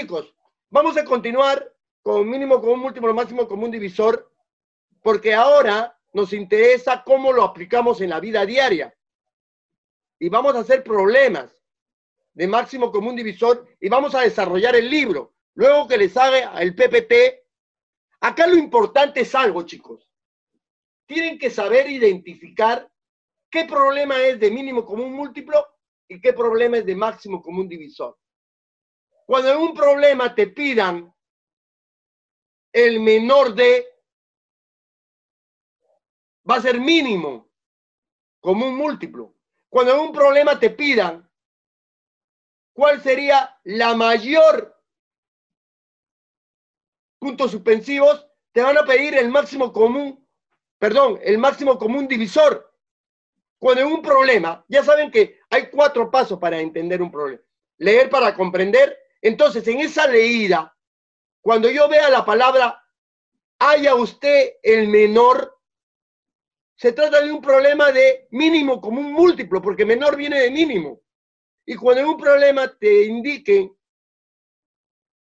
chicos, vamos a continuar con mínimo común múltiplo máximo común divisor, porque ahora nos interesa cómo lo aplicamos en la vida diaria. Y vamos a hacer problemas de máximo común divisor y vamos a desarrollar el libro. Luego que les haga el PPT, acá lo importante es algo, chicos. Tienen que saber identificar qué problema es de mínimo común múltiplo y qué problema es de máximo común divisor. Cuando en un problema te pidan el menor de, va a ser mínimo común múltiplo. Cuando en un problema te pidan cuál sería la mayor puntos suspensivos, te van a pedir el máximo común, perdón, el máximo común divisor. Cuando en un problema, ya saben que hay cuatro pasos para entender un problema. Leer para comprender. Entonces, en esa leída, cuando yo vea la palabra haya usted el menor, se trata de un problema de mínimo común múltiplo, porque menor viene de mínimo. Y cuando en un problema te indique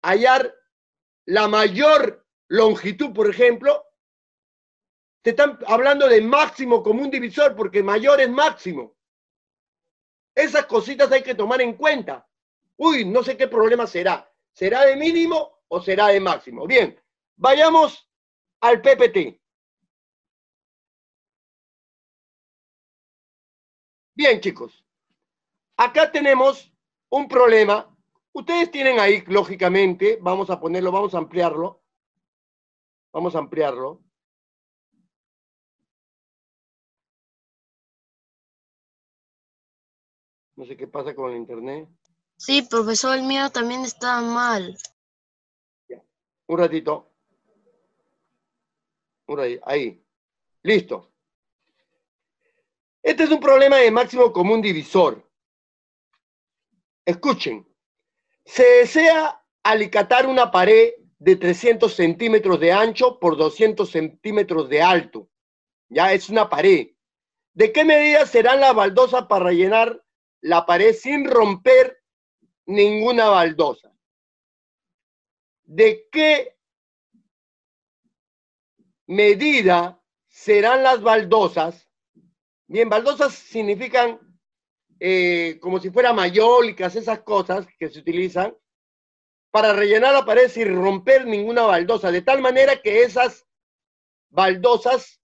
hallar la mayor longitud, por ejemplo, te están hablando de máximo común divisor, porque mayor es máximo. Esas cositas hay que tomar en cuenta. Uy, no sé qué problema será. ¿Será de mínimo o será de máximo? Bien, vayamos al PPT. Bien, chicos. Acá tenemos un problema. Ustedes tienen ahí, lógicamente, vamos a ponerlo, vamos a ampliarlo. Vamos a ampliarlo. No sé qué pasa con el internet. Sí, profesor, el mío también está mal. Un ratito. Un. Ahí. Listo. Este es un problema de máximo común divisor. Escuchen. Se desea alicatar una pared de 300 centímetros de ancho por 200 centímetros de alto. Ya es una pared. ¿De qué medida serán las baldosas para rellenar la pared sin romper ninguna baldosa. ¿De qué medida serán las baldosas? Bien, baldosas significan eh, como si fuera mayólicas, esas cosas que se utilizan para rellenar la pared sin romper ninguna baldosa, de tal manera que esas baldosas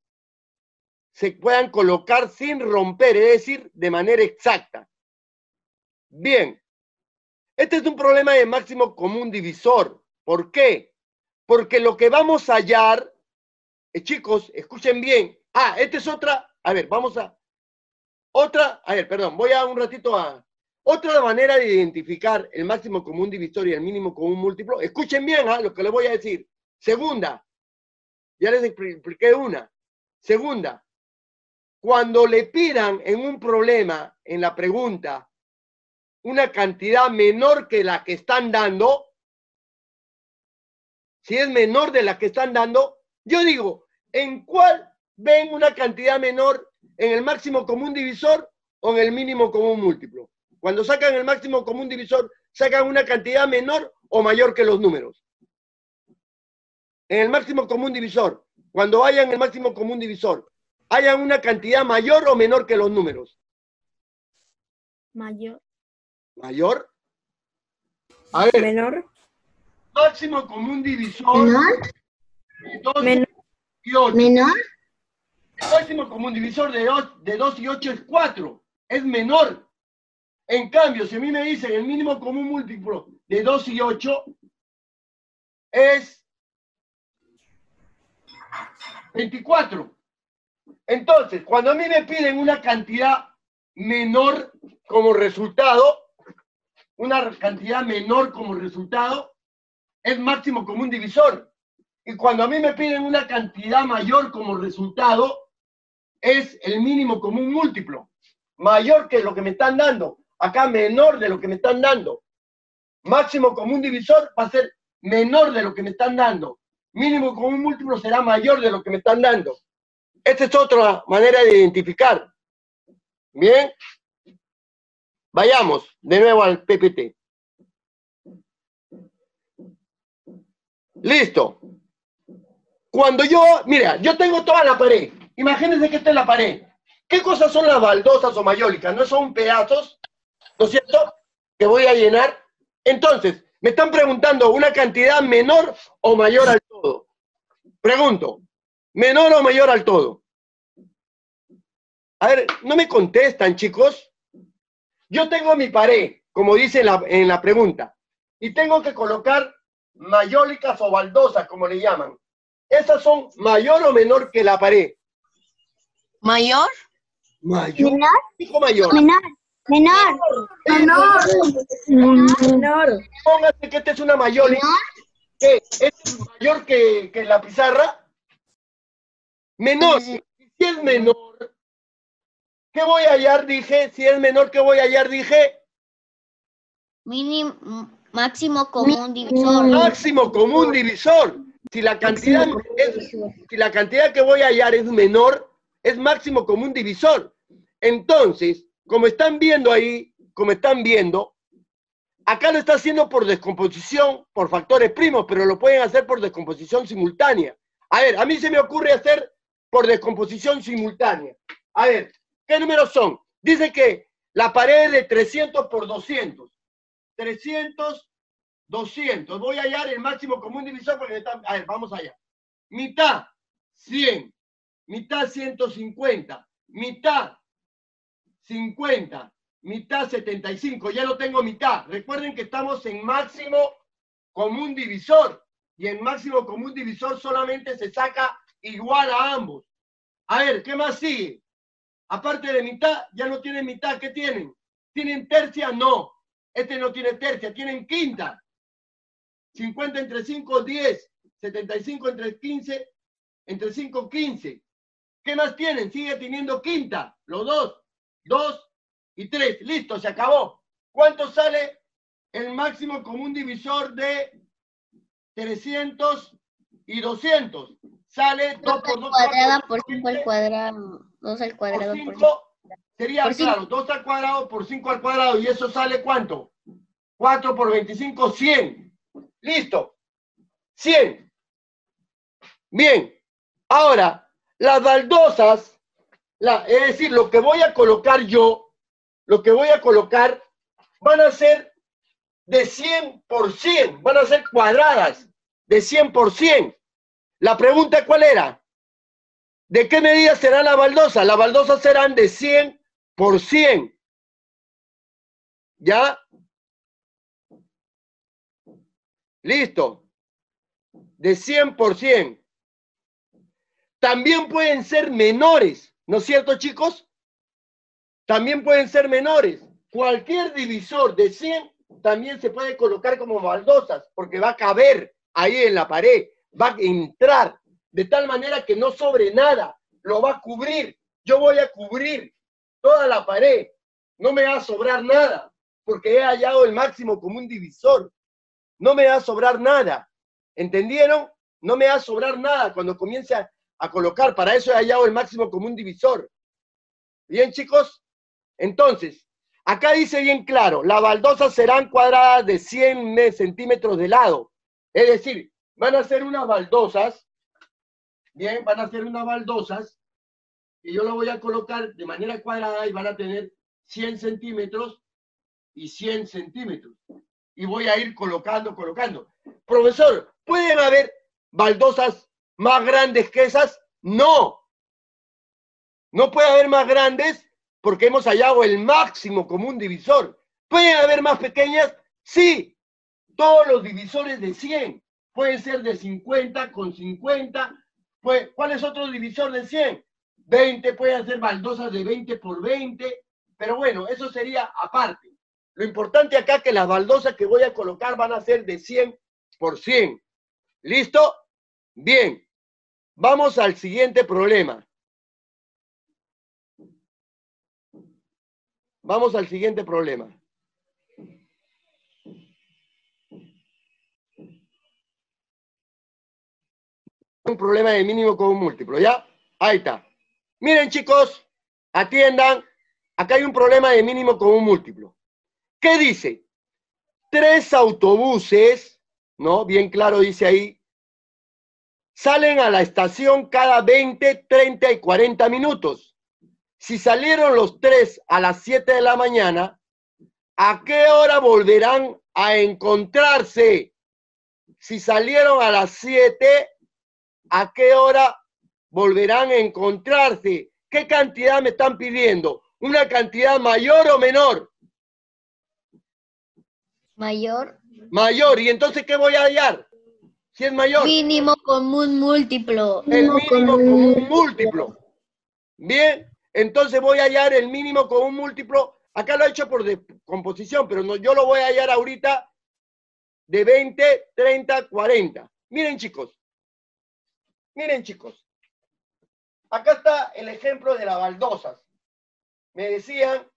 se puedan colocar sin romper, es decir, de manera exacta. Bien, este es un problema de máximo común divisor. ¿Por qué? Porque lo que vamos a hallar, eh, chicos, escuchen bien. Ah, esta es otra, a ver, vamos a, otra, a ver, perdón, voy a un ratito a, otra manera de identificar el máximo común divisor y el mínimo común múltiplo. Escuchen bien ¿ah? lo que les voy a decir. Segunda, ya les expliqué una. Segunda, cuando le pidan en un problema, en la pregunta, una cantidad menor que la que están dando, si es menor de la que están dando, yo digo, ¿en cuál ven una cantidad menor? ¿En el máximo común divisor o en el mínimo común múltiplo? Cuando sacan el máximo común divisor, sacan una cantidad menor o mayor que los números. En el máximo común divisor, cuando hayan el máximo común divisor, hayan una cantidad mayor o menor que los números. Mayor. Mayor. A ver. Menor. Máximo común divisor. Menor. De 2 y 8. Menor. El máximo común divisor de 2, de 2 y 8 es 4. Es menor. En cambio, si a mí me dicen el mínimo común múltiplo de 2 y 8 es 24. Entonces, cuando a mí me piden una cantidad menor como resultado, una cantidad menor como resultado, es máximo común divisor. Y cuando a mí me piden una cantidad mayor como resultado, es el mínimo común múltiplo. Mayor que lo que me están dando. Acá menor de lo que me están dando. Máximo común divisor va a ser menor de lo que me están dando. Mínimo común múltiplo será mayor de lo que me están dando. Esta es otra manera de identificar. Bien. Vayamos de nuevo al PPT. Listo. Cuando yo, mira, yo tengo toda la pared. Imagínense que esta es la pared. ¿Qué cosas son las baldosas o mayólicas? ¿No son pedazos? ¿No es cierto? Que voy a llenar. Entonces, me están preguntando una cantidad menor o mayor al todo. Pregunto, ¿menor o mayor al todo? A ver, no me contestan, chicos. Yo tengo mi pared, como dice en la, en la pregunta, y tengo que colocar mayólicas o baldosas, como le llaman. ¿Esas son mayor o menor que la pared? ¿Mayor? Mayor. Menor. Dijo mayor. Menor. Menor. Menor. Menor. Póngase que esta es una mayólica. ¿Qué? ¿Es mayor que, que la pizarra? Menor. Si es menor, ¿qué voy a hallar? Dije. Si es menor, ¿qué voy a hallar? Dije. Mínimo, máximo común divisor. Máximo común divisor. Si la cantidad es, si la cantidad que voy a hallar es menor, es máximo común divisor. Entonces, como están viendo ahí, como están viendo, acá lo está haciendo por descomposición, por factores primos, pero lo pueden hacer por descomposición simultánea. A ver, a mí se me ocurre hacer por descomposición simultánea. A ver, ¿qué números son? Dice que la pared es de 300 por 200. 300, 200. Voy a hallar el máximo común divisor porque está... A ver, vamos allá. Mitad, 100. Mitad, 150. Mitad, 50. Mitad, 75. Ya lo tengo mitad. Recuerden que estamos en máximo común divisor. Y en máximo común divisor solamente se saca igual a ambos. A ver, ¿qué más sigue? Aparte de mitad, ya no tienen mitad. ¿Qué tienen? ¿Tienen tercia? No. Este no tiene tercia, tienen quinta. 50 entre 5, 10. 75 entre 15, entre 5, 15. ¿Qué más tienen? Sigue teniendo quinta. Los dos. 2 y 3. Listo, se acabó. ¿Cuánto sale el máximo común divisor de 300 y 200? Sale 2 por 2 cuadrada por 5 al cuadrado. 2 al cuadrado por 5 sería, Por claro, 2 al cuadrado por 5 al cuadrado. ¿Y eso sale cuánto? 4 por 25, 100. Listo. 100. Bien. Ahora, las baldosas, la, es decir, lo que voy a colocar yo, lo que voy a colocar, van a ser de 100 por 100, van a ser cuadradas de 100 por 100. La pregunta, ¿cuál era? ¿De qué medida será la baldosa? Las baldosas serán de 100 por 100. ¿Ya? Listo. De 100 por 100. También pueden ser menores, ¿no es cierto, chicos? También pueden ser menores. Cualquier divisor de 100 también se puede colocar como baldosas, porque va a caber ahí en la pared, va a entrar de tal manera que no sobre nada, lo va a cubrir. Yo voy a cubrir toda la pared, no me va a sobrar nada, porque he hallado el máximo común divisor. No me va a sobrar nada. ¿Entendieron? No me va a sobrar nada cuando comience a, colocar. Para eso he hallado el máximo común divisor. Bien, chicos. Entonces, acá dice bien claro, las baldosas serán cuadradas de 100 me- centímetros de lado. Es decir, van a ser unas baldosas, bien, van a ser unas baldosas, y yo lo voy a colocar de manera cuadrada y van a tener 100 centímetros y 100 centímetros. Y voy a ir colocando, colocando. Profesor, ¿pueden haber baldosas más grandes que esas? No. No puede haber más grandes porque hemos hallado el máximo común divisor. ¿Pueden haber más pequeñas? Sí. Todos los divisores de 100. Pueden ser de 50 con 50. Pues, ¿Cuál es otro divisor de 100? 20, pueden ser baldosas de 20 por 20. Pero bueno, eso sería aparte. Lo importante acá es que las baldosas que voy a colocar van a ser de 100 por 100. ¿Listo? Bien. Vamos al siguiente problema. Vamos al siguiente problema. Un problema de mínimo común múltiplo, ¿ya? Ahí está. Miren, chicos, atiendan. Acá hay un problema de mínimo común múltiplo. ¿Qué dice? Tres autobuses, ¿no? Bien claro dice ahí, salen a la estación cada 20, 30 y 40 minutos. Si salieron los tres a las 7 de la mañana, ¿a qué hora volverán a encontrarse? Si salieron a las 7, ¿a qué hora volverán a encontrarse? ¿Qué cantidad me están pidiendo? ¿Una cantidad mayor o menor? Mayor. Mayor. ¿Y entonces qué voy a hallar? Si es mayor. Mínimo común múltiplo. El mínimo común múltiplo. Bien, entonces voy a hallar el mínimo común múltiplo. Acá lo he hecho por descomposición, pero no, yo lo voy a hallar ahorita de 20, 30, 40. Miren chicos. Miren chicos. Acá está el ejemplo de las baldosas. Me decían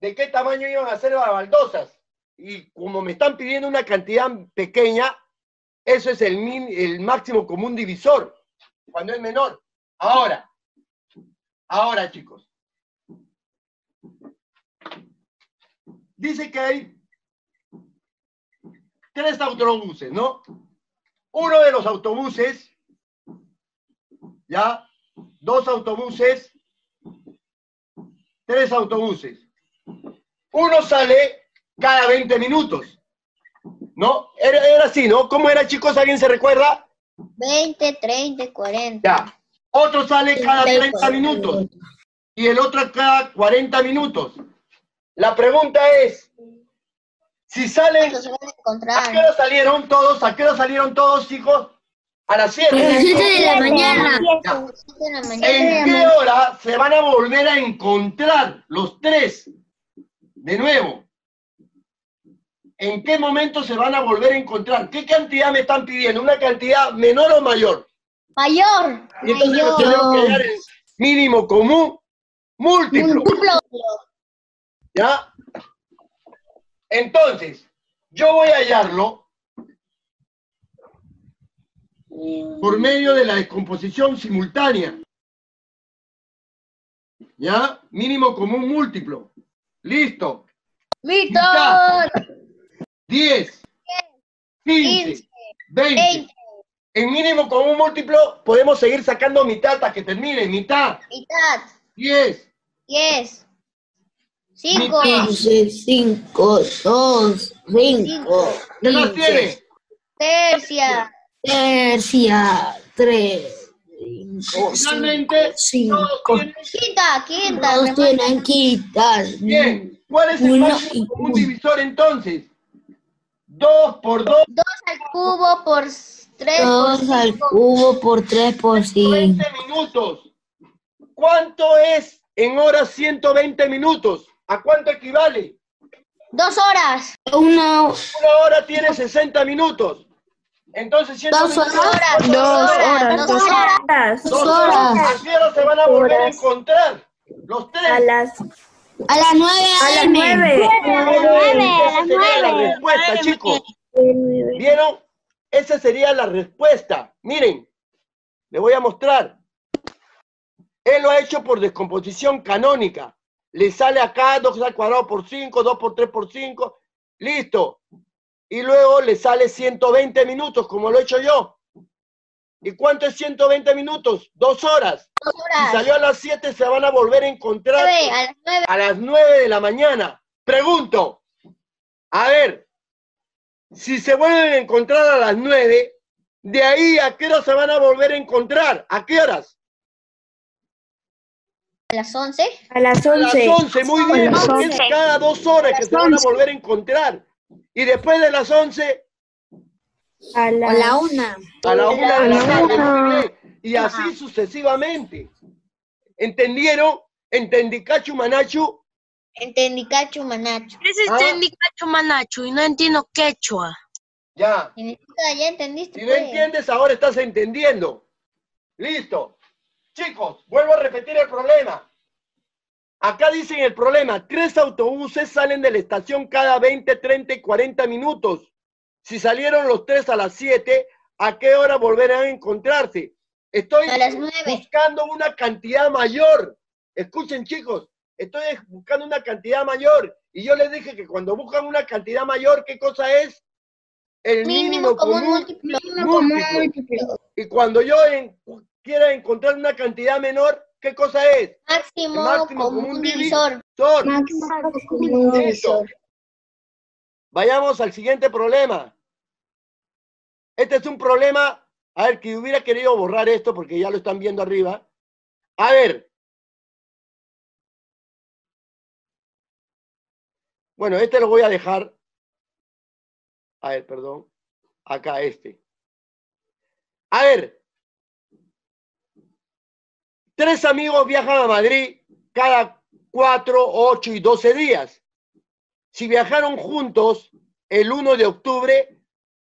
de qué tamaño iban a ser las baldosas. Y como me están pidiendo una cantidad pequeña, eso es el, el máximo común divisor, cuando es menor. Ahora, ahora chicos. Dice que hay tres autobuses, ¿no? Uno de los autobuses, ya, dos autobuses, tres autobuses. Uno sale cada 20 minutos. ¿No? Era, así, ¿no? ¿Cómo era, chicos? ¿Alguien se recuerda? 20, 30, 40. Ya. Otro sale cada 30 minutos y el otro cada 40 minutos. La pregunta es, si salen, ¿a qué hora salieron todos? ¿A qué hora salieron todos, hijos? A las 7. A las 7 de la mañana. ¿En qué hora se van a volver a encontrar los tres? De nuevo. ¿En qué momento se van a volver a encontrar? ¿Qué cantidad me están pidiendo? ¿Una cantidad menor o mayor? Mayor. Entonces tenemos que dar el mínimo común múltiplo. ¿Ya? Entonces, yo voy a hallarlo por medio de la descomposición simultánea. ¿Ya? Mínimo común múltiplo. Listo. ¡Listo! 10, 15, 20. En mínimo común múltiplo podemos seguir sacando mitad hasta que termine. Mitad. Mitad. 10. 10. 5. 5, 2, 5. ¿Qué más tiene? Tercia. Tercia. 3. 5. Finalmente, 5. Quinta, quinta. Todos tienen quitas. Bien. ¿Cuál es el Uno máximo y común uno. divisor entonces? 2 por 2, 2 al cubo por 3 por 2 al 5. cubo por 3 por 5. 20 minutos. ¿Cuánto es en horas 120 minutos? ¿A cuánto equivale? 2 horas. Una, Una hora tiene 60 minutos. Entonces, 120 Dos horas. Dos horas. Dos horas. Dos horas. ¿A qué hora se van a volver a encontrar? Los tres. A las, a las 9 a las a.m. nueve. Esa sería la respuesta, chicos. ¿Vieron? Esa sería la respuesta. Miren, le voy a mostrar. Él lo ha hecho por descomposición canónica. Le sale acá 2 al cuadrado por 5, 2 por 3 por 5. Listo. Y luego le sale 120 minutos, como lo he hecho yo. ¿Y cuánto es 120 minutos? Dos horas. Dos Si horas. salió a las 7, se van a volver a encontrar Nueve, a las 9. a las 9 de la mañana. Pregunto, a ver, si se vuelven a encontrar a las 9, de ahí a qué hora se van a volver a encontrar? ¿A qué horas? A las 11. A las A las 11. 11, muy bien, las porque es 11. cada dos horas que se van a volver a encontrar. Y después de las 11, A la 1. a la 1 de la tarde, una. Y así sucesivamente. ¿Entendieron? ¿Entendí, Cachu Manachu? Entendí cacho manacho. ¿Qué es Ah. este Nicacho Manacho? Y no entiendo quechua. Ya. Ya entendiste. Si no pues. entiendes, ahora estás entendiendo. Listo. Chicos, vuelvo a repetir el problema. Acá dicen el problema. Tres autobuses salen de la estación cada 20, 30 y 40 minutos. Si salieron los tres a las 7, ¿a qué hora volverán a encontrarse? Estoy A las buscando una cantidad mayor. Escuchen, chicos, estoy buscando una cantidad mayor. Y yo les dije que cuando buscan una cantidad mayor, ¿qué cosa es? el Mínimo común múltiplo. múltiplo. Y cuando yo en- quiera encontrar una cantidad menor, ¿qué cosa es? Máximo, máximo común común divisor. Son. Máximo Listo. Vayamos al siguiente problema. Este es un problema, a ver, que hubiera querido borrar esto porque ya lo están viendo arriba. A ver. Bueno, este lo voy a dejar. A ver, perdón. Acá este. A ver. Tres amigos viajan a Madrid cada cuatro, ocho y doce días. Si viajaron juntos el 1 de octubre,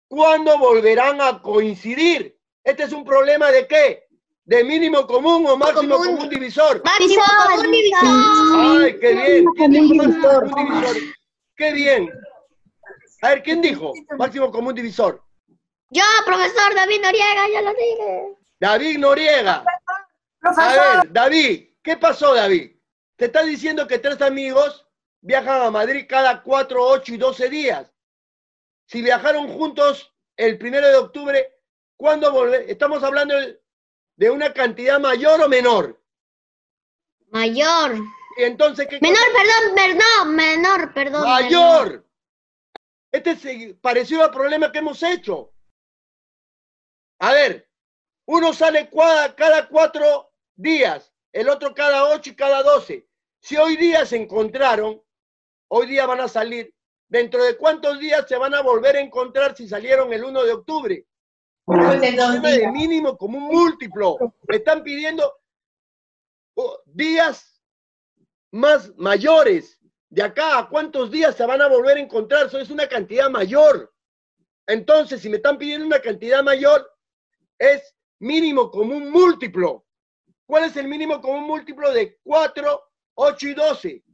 ¿cuándo volverán a coincidir? Este es un problema de qué? ¿De mínimo común o máximo Común. común divisor? Máximo común divisor. ¡Ay, qué bien! ¿Quién dijo máximo común divisor? ¡Qué bien! A ver, ¿quién dijo máximo común divisor? Yo, profesor David Noriega, ya lo dije. David Noriega. A ver, David, ¿qué pasó, David? Te está diciendo que tres amigos viajan a Madrid cada 4, 8 y 12 días. Si viajaron juntos el primero de octubre, ¿cuándo volver? Estamos hablando de- una cantidad mayor o menor. Mayor. Y entonces, ¿qué Menor, cosa? perdón, perdón, menor, perdón. menor. Mayor. Este es parecido al problema que hemos hecho. A ver, uno sale cada cuatro días, el otro cada ocho y cada doce. Si hoy día se encontraron, hoy día van a salir. ¿Dentro de cuántos días se van a volver a encontrar si salieron el 1 de octubre? Es de mínimo como un múltiplo. Me están pidiendo oh, días más mayores. De acá a cuántos días se van a volver a encontrar, eso es una cantidad mayor. Entonces, si me están pidiendo una cantidad mayor, es mínimo común múltiplo. ¿Cuál es el mínimo común múltiplo de 4, 8 y 12?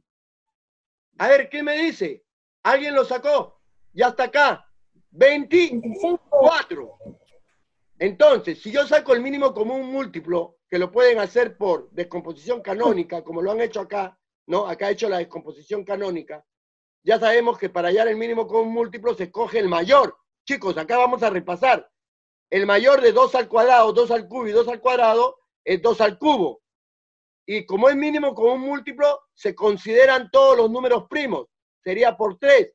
A ver, ¿qué me dice? ¿Alguien lo sacó? Ya está acá. 24. Entonces, si yo saco el mínimo común múltiplo, que lo pueden hacer por descomposición canónica, como lo han hecho acá, ¿no? Acá he hecho la descomposición canónica. Ya sabemos que para hallar el mínimo común múltiplo se coge el mayor. Chicos, acá vamos a repasar. El mayor de 2 al cuadrado, 2 al cubo y 2 al cuadrado es 2 al cubo. Y como es mínimo común múltiplo, se consideran todos los números primos. Sería por 3.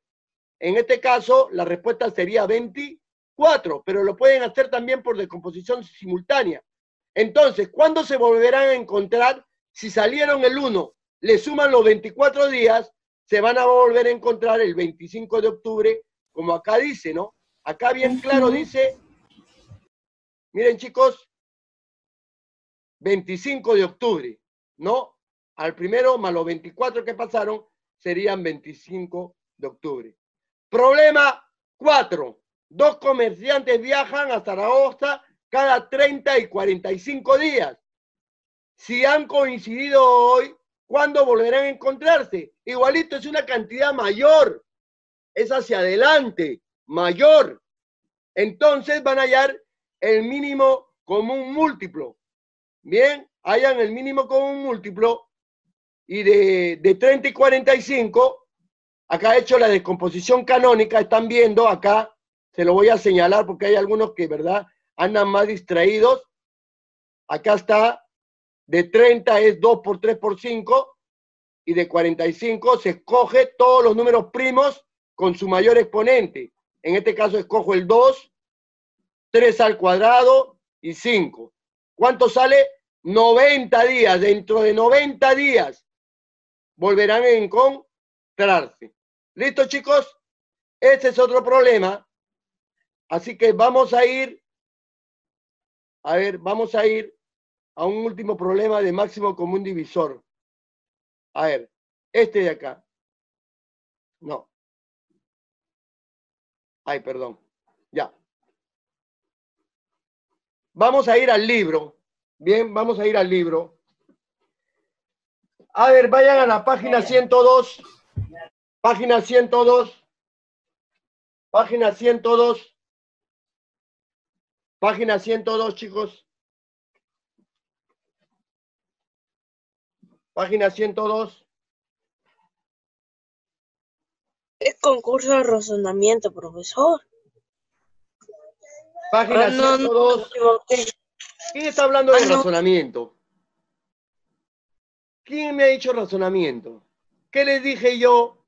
En este caso, la respuesta sería 24, pero lo pueden hacer también por descomposición simultánea. Entonces, ¿cuándo se volverán a encontrar? Si salieron el 1, le suman los 24 días, se van a volver a encontrar el 25 de octubre, como acá dice, ¿no? Acá bien claro dice, miren chicos, 25 de octubre, ¿no? Al primero más los 24 que pasaron serían 25 de octubre. Problema 4. Dos comerciantes viajan a Zaragoza cada 30 y 45 días. Si han coincidido hoy, ¿cuándo volverán a encontrarse? Igualito es una cantidad mayor. Es hacia adelante, mayor. Entonces van a hallar el mínimo común múltiplo. Bien, hayan el mínimo común múltiplo y de, de 30 y 45, acá he hecho la descomposición canónica, están viendo acá, se lo voy a señalar porque hay algunos que, ¿verdad?, andan más distraídos. Acá está, de 30 es 2 por 3 por 5 y de 45 se escoge todos los números primos con su mayor exponente. En este caso escojo el 2, 3 al cuadrado y 5. ¿Cuánto sale? 90 días. Dentro de 90 días volverán a encontrarse. ¿Listo, chicos? Ese es otro problema. Así que vamos a ir, a ver, vamos a ir a un último problema de máximo común divisor. A ver, este de acá. No. Ay, perdón. Ya. Vamos a ir al libro. Bien, vamos a ir al libro. A ver, vayan a la página 102. Página 102. Página 102. Página 102, chicos. Página 102. Es concurso de razonamiento, profesor. Página Ah, no, no, 102. me equivoqué. ¿Quién está hablando de Ah, no. razonamiento? ¿Quién me ha dicho razonamiento? ¿Qué les dije yo?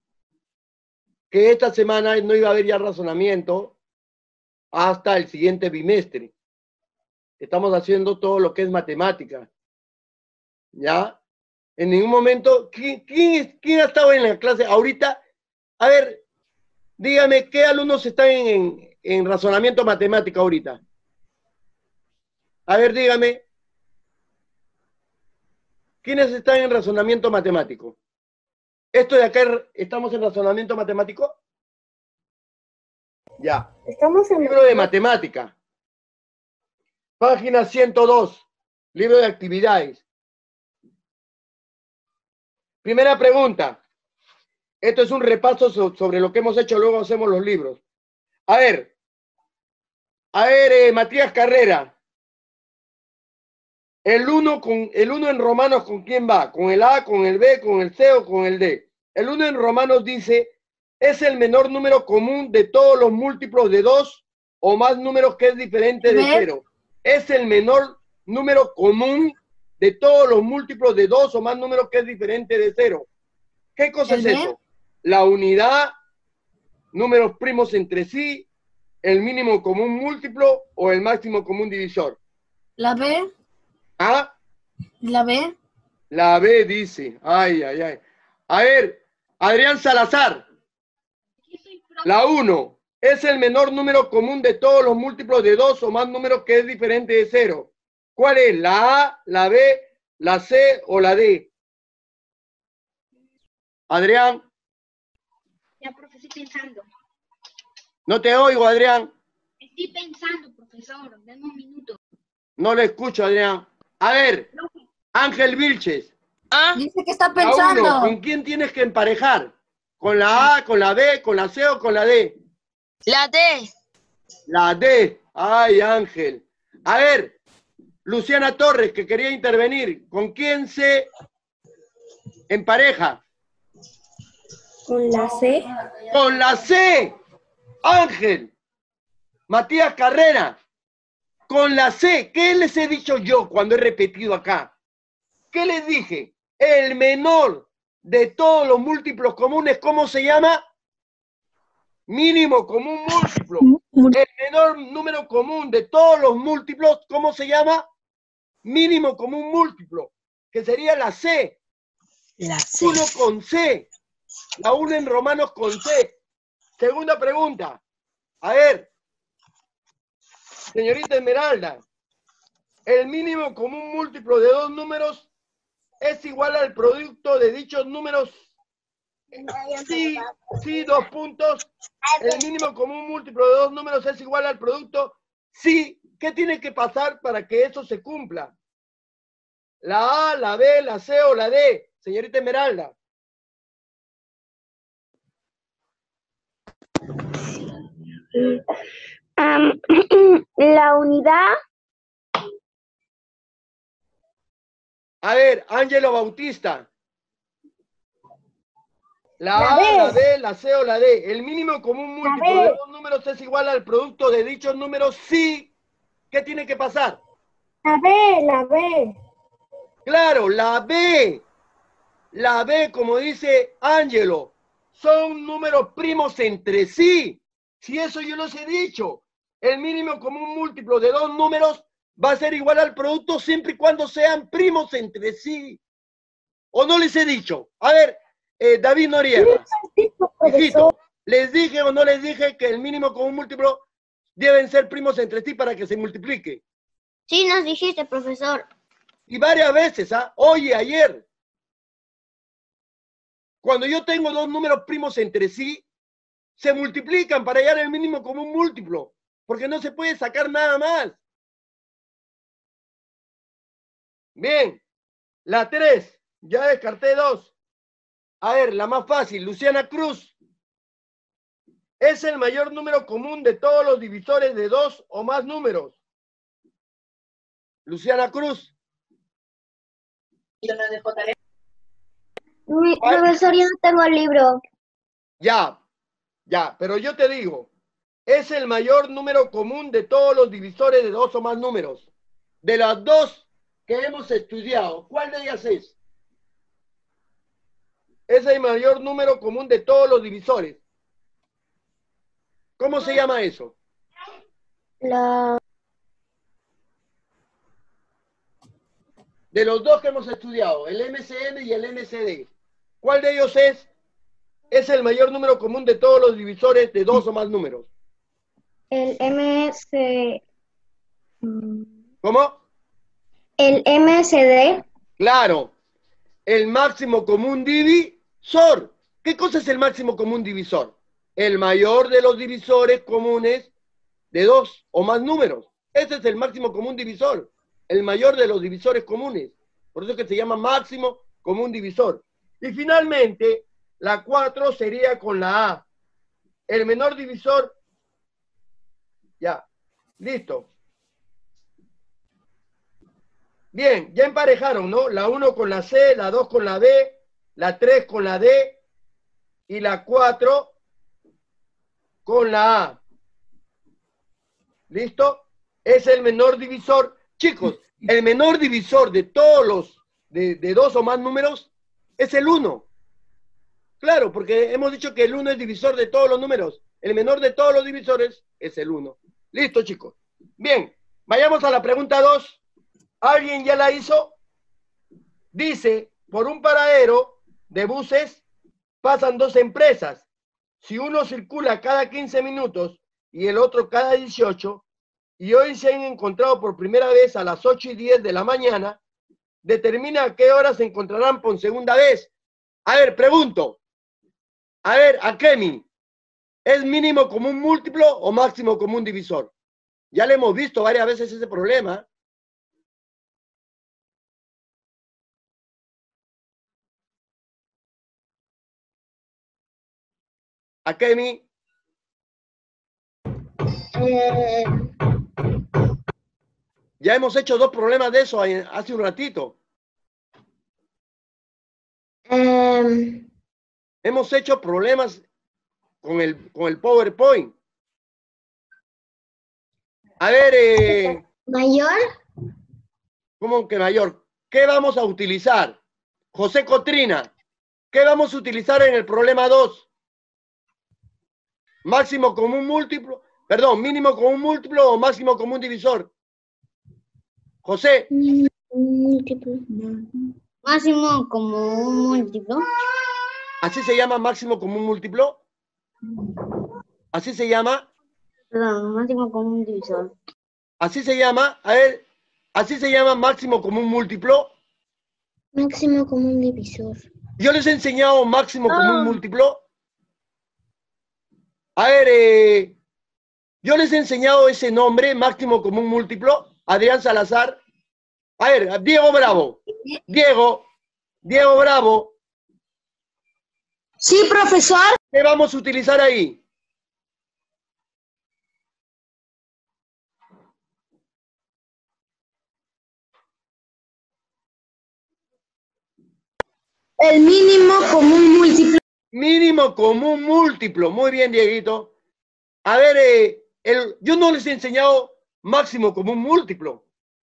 Que esta semana no iba a haber ya razonamiento hasta el siguiente bimestre. Estamos haciendo todo lo que es matemática. ¿Ya? En ningún momento, ¿quién, quién ha estado en la clase ahorita? A ver, dígame, ¿qué alumnos están en, en- en razonamiento matemático ahorita? A ver, dígame. ¿Quiénes están en razonamiento matemático? ¿Esto de acá estamos en razonamiento matemático? Ya. Estamos en Libro de matemática. Página 102. Libro de actividades. Primera pregunta. Esto es un repaso so- sobre lo que hemos hecho, luego hacemos los libros. A ver. A ver, eh, Matías Carrera. El 1 con el uno en romanos con quién va? Con el A, con el B, con el C o con el D. El 1 en romanos dice es el menor número común de todos los múltiplos de 2 o más números que es diferente de ¿Ves? 0. Es el menor número común de todos los múltiplos de 2 o más números que es diferente de 0. ¿Qué cosa ¿El es eso? La unidad, números primos entre sí, el mínimo común múltiplo o el máximo común divisor. La B, ¿Ah? la B, La B dice. Ay, ay, ay. A ver, Adrián Salazar. La 1 es el menor número común de todos los múltiplos de 2 o más números que es diferente de 0. ¿Cuál es? ¿La A, la B, la C o la D? Adrián, estoy pensando. no te oigo, Adrián. Estoy pensando, profesor. Dame un minuto. No le escucho, Adrián. A ver, Ángel Vilches. Ah, dice que está pensando. uno, ¿Con quién tienes que emparejar? ¿Con la A, con la B, con la C o con la D? la D. La D. Ay, Ángel. A ver, Luciana Torres, que quería intervenir. ¿Con quién se empareja? Con la C. Con la C. Ángel. Matías Carrera. Con la C. ¿Qué les he dicho yo cuando he repetido acá? ¿Qué les dije? El menor de todos los múltiplos comunes, ¿cómo se llama? Mínimo común múltiplo. El menor número común de todos los múltiplos, ¿cómo se llama? Mínimo común múltiplo, que sería la C. La C. Uno con C. La uno en romanos con C. Segunda pregunta. A ver. Señorita Esmeralda. El mínimo común múltiplo de dos números es igual al producto de dichos números. Sí, sí, dos puntos. El mínimo común múltiplo de dos números es igual al producto. Sí, ¿qué tiene que pasar para que eso se cumpla? La A, la B, la C o la D, señorita Esmeralda. La unidad. A ver, Ángelo Bautista. La, La A, B. la B, la C o la D. El mínimo común múltiplo de dos números es igual al producto de dichos números sí. ¿Qué tiene que pasar? La B, la B. Claro, la B. La B, como dice Ángelo, son números primos entre sí. Si eso yo los he dicho. El mínimo común múltiplo de dos números va a ser igual al producto siempre y cuando sean primos entre sí. ¿O no les he dicho? A ver, eh, David Noriega. Hijito, ¿les dije o no les dije que el mínimo común múltiplo deben ser primos entre sí para que se multiplique? Sí, nos dijiste, profesor. Y varias veces, ¿ah? Hoy y ayer. Cuando yo tengo dos números primos entre sí, se multiplican para hallar el mínimo común múltiplo, porque no se puede sacar nada más. Bien, la 3, ya descarté dos. A ver, la más fácil, Luciana Cruz. Es el mayor número común de todos los divisores de dos o más números. Luciana Cruz. Mi- ¿Cuál? Profesor, yo no tengo el libro. Ya, ya, pero yo te digo, es el mayor número común de todos los divisores de dos o más números? De las dos que hemos estudiado, ¿cuál de ellas es? Es el mayor número común de todos los divisores. ¿Cómo se llama eso? La, De los dos que hemos estudiado, el MCN y el MCD. ¿Cuál de ellos es? Es el mayor número común de todos los divisores de dos o más números. el MS, mm, ¿Cómo? el MSD, Claro. El máximo común divisor. ¿Qué cosa es el máximo común divisor? El mayor de los divisores comunes de dos o más números. Ese es el máximo común divisor. El mayor de los divisores comunes. Por eso es que se llama máximo común divisor. Y finalmente, la 4 sería con la A. El menor divisor. Ya. Listo. Bien, ya emparejaron, ¿no? La 1 con la C, la 2 con la B, la 3 con la D y la 4 con la A. ¿Listo? Es el menor divisor. Chicos, el menor divisor de todos los, de, de dos o más números, es el 1. Claro, porque hemos dicho que el 1 es divisor de todos los números. El menor de todos los divisores es el 1. Listo, chicos. Bien, vayamos a la pregunta 2. ¿Alguien ya la hizo? Dice, por un paradero de buses pasan dos empresas. Si uno circula cada 15 minutos y el otro cada 18, y hoy se han encontrado por primera vez a las 8 y 10 de la mañana, determina a qué hora se encontrarán por segunda vez. A ver, pregunto. A ver, Akemi, ¿es mínimo común múltiplo o máximo común divisor? Ya le hemos visto varias veces ese problema. Akemi, ya hemos hecho dos problemas de eso hace un ratito. em, Hemos hecho problemas con el, con el PowerPoint. A ver, eh, mayor, ¿cómo que mayor? ¿Qué vamos a utilizar? José Cotrina, ¿qué vamos a utilizar en el problema 2? Máximo común múltiplo, perdón, mínimo común múltiplo o máximo común divisor. José, múltiplo, máximo como un múltiplo, ¿así se llama máximo común múltiplo? ¿Así se llama? perdón, máximo como un divisor, ¿Así se llama? A ver, ¿así se llama máximo común múltiplo? máximo como un divisor, Yo les he enseñado máximo Ah. común múltiplo. A ver, eh, yo les he enseñado ese nombre, máximo común múltiplo, Adrián Salazar. A ver, Diego Bravo. Diego, Diego Bravo, Sí, profesor. ¿qué vamos a utilizar ahí? El mínimo común múltiplo. Mínimo común múltiplo. Muy bien, Dieguito. A ver, eh, el- yo no les he enseñado máximo común múltiplo.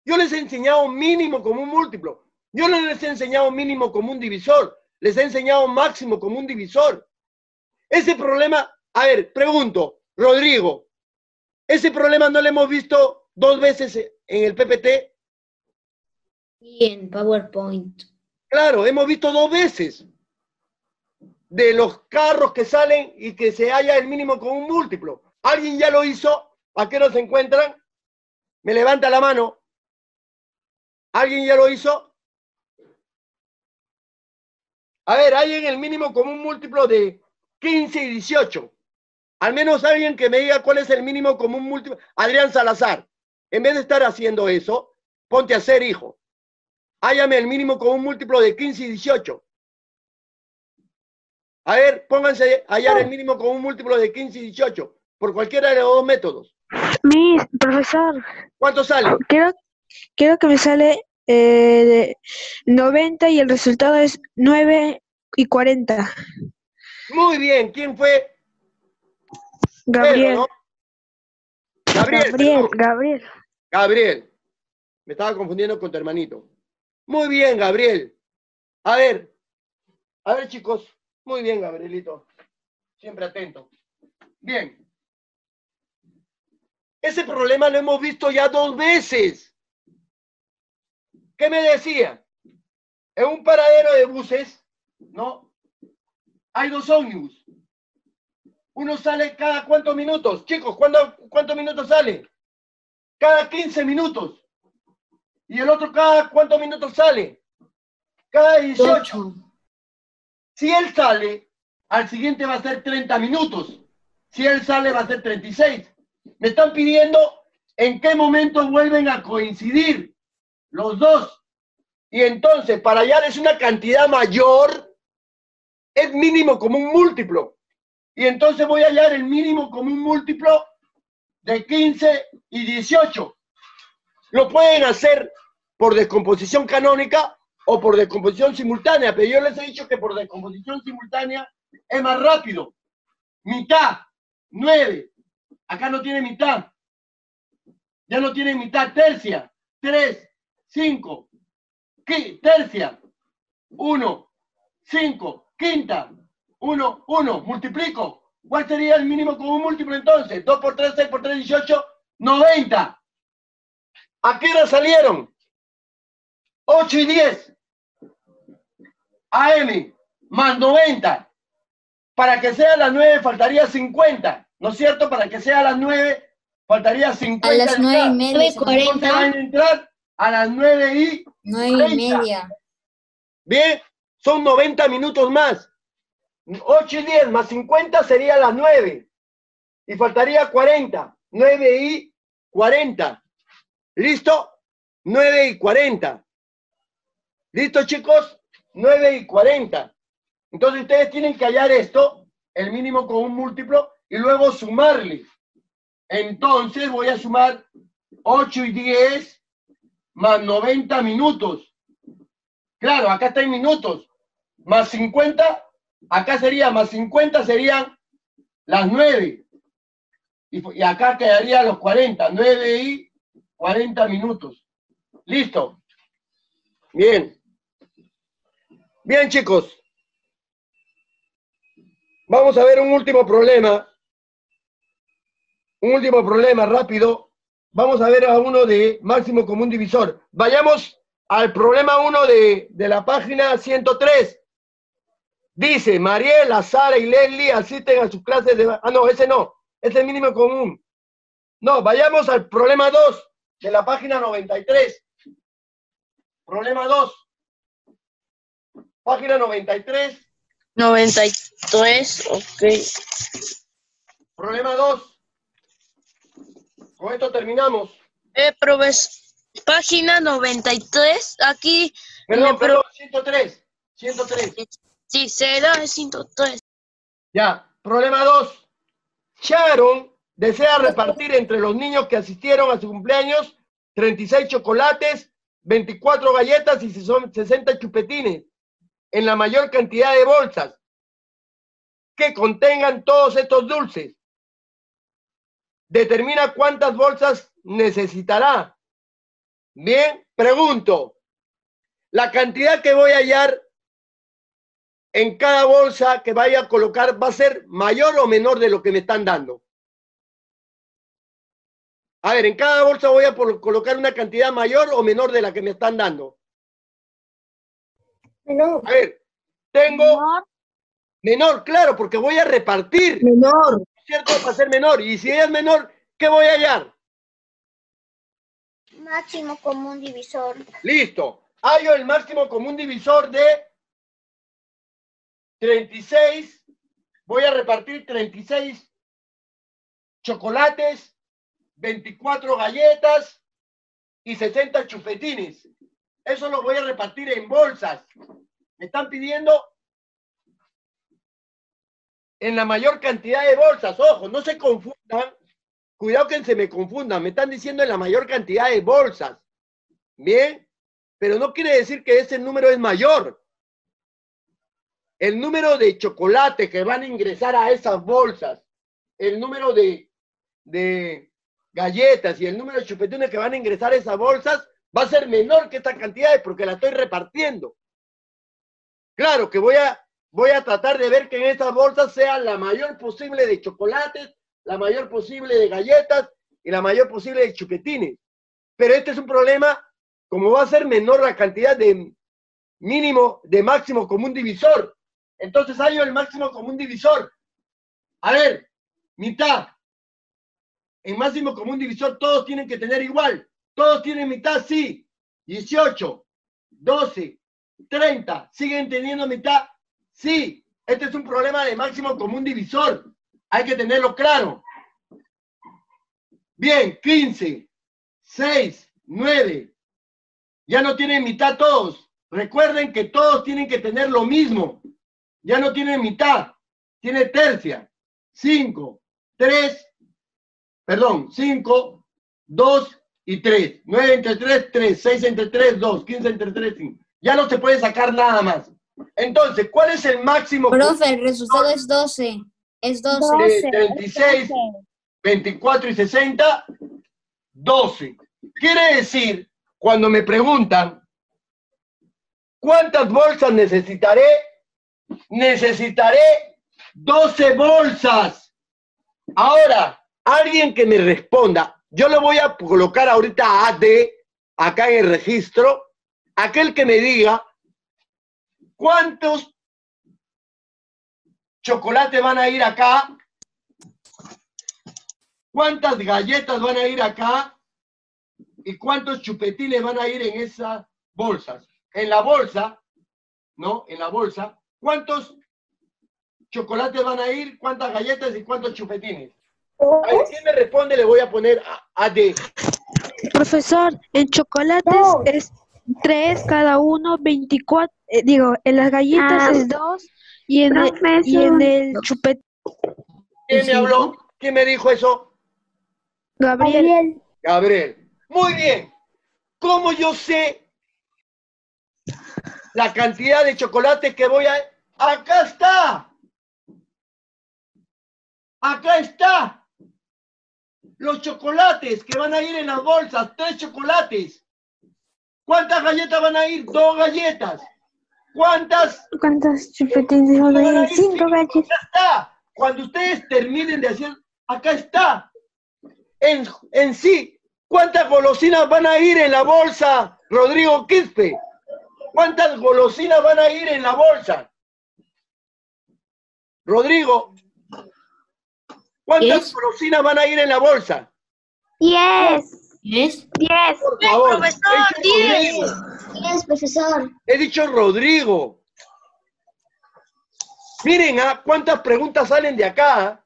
Yo les he enseñado mínimo común múltiplo. Yo no les he enseñado mínimo común divisor. Les he enseñado máximo común divisor. Ese problema, a ver, pregunto, Rodrigo, ese problema no lo hemos visto dos veces en el PPT. Y en PowerPoint. Claro, hemos visto dos veces de los carros que salen y que se halla el mínimo con un múltiplo. ¿Alguien ya lo hizo? ¿A qué nos encuentran? Me levanta la mano. ¿Alguien ya lo hizo? A ver, hay en el mínimo común múltiplo de 15 y 18. Al menos alguien que me diga cuál es el mínimo común múltiplo. Adrián Salazar, en vez de estar haciendo eso, ponte a hacer, hijo. Hállame el mínimo con un múltiplo de 15 y 18. A ver, pónganse a hallar el mínimo con un múltiplo de 15 y 18, por cualquiera de los dos métodos. Mi profesor, ¿Cuánto sale? quiero, quiero que me sale eh, de 90 y el resultado es 9 y 40. Muy bien, ¿quién fue? Pedro, Gabriel. ¿no? Gabriel, Gabriel, perdón. Gabriel. Gabriel. Me estaba confundiendo con tu hermanito. Muy bien, Gabriel. A ver, a ver, chicos. Muy bien, Gabrielito. Siempre atento. Bien. Ese problema lo hemos visto ya dos veces. ¿Qué me decía? En un paradero de buses, ¿no? Hay dos ómnibus. Uno sale cada cuántos minutos. Chicos, ¿cuándo- ¿cuántos minutos sale? Cada 15 minutos. ¿Y el otro cada cuántos minutos sale? Cada 18. Si él sale, al siguiente va a ser 30 minutos. Si él sale, va a ser 36. Me están pidiendo en qué momento vuelven a coincidir los dos. Y entonces, para hallarles una cantidad mayor, es mínimo como un múltiplo. Y entonces voy a hallar el mínimo como un múltiplo de 15 y 18. Lo pueden hacer por descomposición canónica o por descomposición simultánea, pero yo les he dicho que por descomposición simultánea es más rápido. Mitad, 9. Acá no tiene mitad. Ya no tiene mitad, tercia, 3, 5, tercia, 1, 5, quinta, 1, 1, multiplico. ¿Cuál sería el mínimo común múltiplo entonces? 2 por 3, 6 por 3, 18, 90. ¿A qué hora salieron? 8 y 10. AM más 90. Para que sea las 9 faltaría 50. ¿No es cierto? Para que sea las 9 faltaría 50. A las de nueve y entrada. media. Entonces van a entrar a las 9 y Nueve y 30. media. Bien, son 90 minutos más. 8 y 10 más 50 sería las 9. Y faltaría 40. 9 y 40. ¿Listo? 9 y 40. ¿Listo, chicos? 9 y 40. Entonces ustedes tienen que hallar esto, el mínimo con un múltiplo, y luego sumarle. Entonces voy a sumar 8 y 10 más 90 minutos. Claro, acá está en minutos. Más 50, acá sería más 50, serían las 9. Y, y acá quedaría los 40, 9 y 40 minutos. Listo. Bien. Bien, chicos. Vamos a ver un último problema. Un último problema rápido. Vamos a ver a uno de máximo común divisor. Vayamos al problema 1 de, de la página 103. Dice, Mariela, Sara y Leslie asisten a sus clases de... Ah, no, ese no. Ese es mínimo común. No, vayamos al problema 2 de la página 93. Problema 2. Página 93. 93, ok. Problema 2. Con esto terminamos. Eh, profes, página 93, aquí, Perdón, perdón, 103. 103. sí, será el 103. Ya, problema 2. Sharon desea repartir entre los niños que asistieron a su cumpleaños 36 chocolates, 24 galletas y son 60 chupetines en la mayor cantidad de bolsas que contengan todos estos dulces. Determina cuántas bolsas necesitará. Bien, pregunto. La cantidad que voy a hallar en cada bolsa que vaya a colocar va a ser mayor o menor de lo que me están dando. A ver, en cada bolsa voy a colocar una cantidad mayor o menor de la que me están dando. A ver, tengo menor, claro, porque voy a repartir, Menor. ¿Cierto? Va a ser menor. Y si es menor, ¿qué voy a hallar? Máximo común divisor. Listo. Hallo el máximo común divisor de 36. Voy a repartir 36 chocolates, 24 galletas y 60 chupetines. Eso lo voy a repartir en bolsas. Me están pidiendo en la mayor cantidad de bolsas. Ojo, no se confundan. Cuidado que se me confundan. Me están diciendo en la mayor cantidad de bolsas. Bien, pero no quiere decir que ese número es mayor. El número de chocolate que van a ingresar a esas bolsas, el número de, galletas y el número de chupetines que van a ingresar a esas bolsas va a ser menor que estas cantidades porque la estoy repartiendo. Claro que voy a, voy a tratar de ver que en estas bolsas sea la mayor posible de chocolates, la mayor posible de galletas y la mayor posible de chupetines. Pero este es un problema, como va a ser menor la cantidad de mínimo, de máximo común divisor. Entonces hay el máximo común divisor. A ver, mitad. En máximo común divisor todos tienen que tener igual. Todos tienen mitad, sí. 18, 12, 30. ¿Siguen teniendo mitad? Sí. Este es un problema de máximo común divisor. Hay que tenerlo claro. Bien, 15, 6, 9. Ya no tienen mitad todos. Recuerden que todos tienen que tener lo mismo. Ya no tienen mitad. Tiene tercia. 5, 3, perdón, 5, 2 y 3. 9 entre 3, 3. 6 entre 3, 2. 15 entre 3, 5. Ya no se puede sacar nada más. Entonces, ¿cuál es el máximo Profe, el resultado es 12. Es 12. de 36, 24 y 60? 12. Quiere decir, cuando me preguntan, ¿cuántas bolsas necesitaré? Necesitaré 12 bolsas. Ahora, alguien que me responda, yo le voy a colocar ahorita AD acá en el registro, aquel que me diga cuántos chocolates van a ir acá, cuántas galletas van a ir acá y cuántos chupetines van a ir en esas bolsas. En la bolsa, ¿no? En la bolsa, ¿cuántos chocolates van a ir, cuántas galletas y cuántos chupetines? A ver, ¿quién me responde? Le voy a poner a- AD. Profesor, en chocolates es 3 cada uno, 24, eh, digo, en las galletas Ah. es 2 y en el, y en el chupet, ¿Quién me habló? ¿Quién me dijo eso? Gabriel, Gabriel. Muy bien. ¿Cómo yo sé la cantidad de chocolates que voy a... Acá está. Acá está. Los chocolates que van a ir en las bolsas. Tres chocolates. ¿Cuántas galletas van a ir? Dos galletas. ¿Cuántas? ¿cuántas chupetines van a ir Cinco galletas. Acá está. Cuando ustedes terminen de hacer, acá está. En, en sí, ¿cuántas golosinas van a ir en la bolsa, Rodrigo Quispe? ¿Cuántas golosinas van a ir en la bolsa? Rodrigo, ¿cuántas Diez. golosinas van a ir en la bolsa? ¿Es? Por favor. profesor, He dicho diez. Rodrigo. Yes, profesor. He dicho Rodrigo. Miren, ¿ah? ¿cuántas preguntas salen de acá? ah?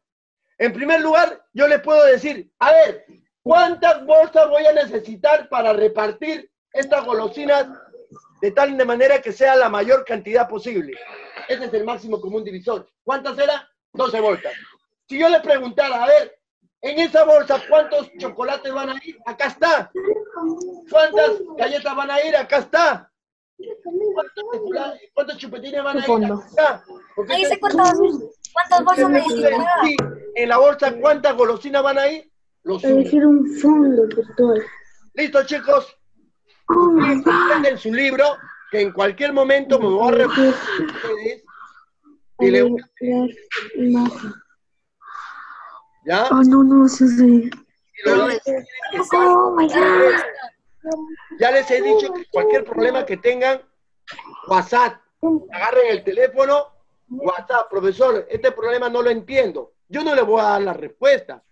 En primer lugar, yo les puedo decir, a ver, ¿cuántas bolsas voy a necesitar para repartir estas golosinas de tal de manera que sea la mayor cantidad posible? Ese es el máximo común divisor. ¿Cuántas eran? 12 bolsas. Si yo le preguntara, a ver, en esa bolsa, ¿cuántos chocolates van a ir? Acá está. ¿Cuántas galletas van a ir? Acá está. ¿Cuántos, chupetines van a ir? Acá está. Ahí cuántas, bolsas necesitará. sí, En la bolsa, ¿cuántas golosinas van a ir? Los uno. un fondo, doctor. Listo, chicos. Ustedes comprenden su libro, que en cualquier momento me voy a ustedes y le voy a- ¿Ya? Oh, no, no, sí, Oh, my God. Ya les he dicho que cualquier problema que tengan, WhatsApp, agarren el teléfono, WhatsApp, profesor, este problema no lo entiendo. Yo no le voy a dar la respuesta,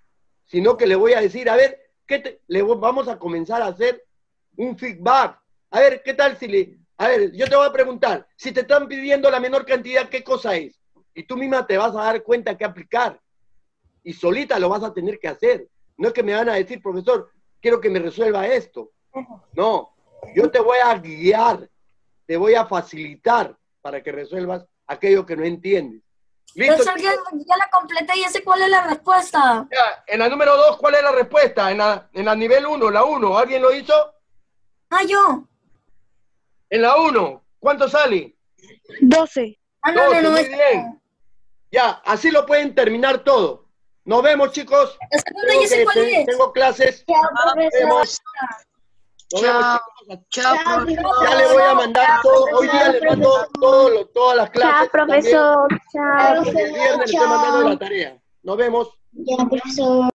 sino que le voy a decir, a ver, ¿qué te- le vamos a comenzar a hacer un feedback. A ver, ¿qué tal si le... A ver, yo te voy a preguntar, si te están pidiendo la menor cantidad, ¿qué cosa es? Y tú misma te vas a dar cuenta qué aplicar. Y solita lo vas a tener que hacer. No es que me van a decir, profesor, quiero que me resuelva esto. No, yo te voy a guiar, te voy a facilitar para que resuelvas aquello que no entiendes. ¿Listo? Profesor, ya, ya la completé y ya sé cuál es la respuesta. Ya, en la número dos, ¿cuál es la respuesta? En la, en la nivel 1, la 1, ¿alguien lo hizo? Ah, yo. En la 1, ¿cuánto sale? 12. Ah, no, no, Doce, no. muy bien. Ya, así lo pueden terminar todo. Nos vemos, chicos. La segunda Tengo, ya sé que- cuál te- es. tengo clases. Chao, Nos profesor. vemos. Nos vemos, Chao. Chao, Chao, profesor. Ya le voy a mandar todo. Hoy día le mando todo lo- todas las Chao, clases. profesor. También, Chao. porque el viernes le estoy mandando la tarea. Nos vemos. Ya, profesor.